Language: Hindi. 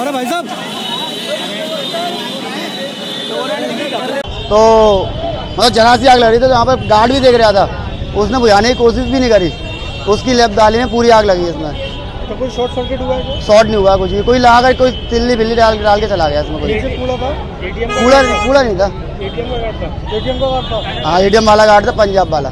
अरे भाई साहब। तो मतलब जनासी आग लग रही थी तो यहाँ पर गार्ड भी देख रहा था। उसने बुझाने की कोशिश भी नहीं करी। उसकी लेप डाली में पूरी आग लगी इसमें। तो कोई शॉर्ट सर्किट हुआ है शॉर्ट नहीं हुआ कुछ भी। कोई लगा कर कोई तिल्ली बिल्ली डाल डाल के चला गया इसमें कोई। नीचे कूड़ा नहीं था। एटीएम का था। एटीएम का गार्ड था। हाँ एटीएम वाला गार्ड था पंजाब वाला।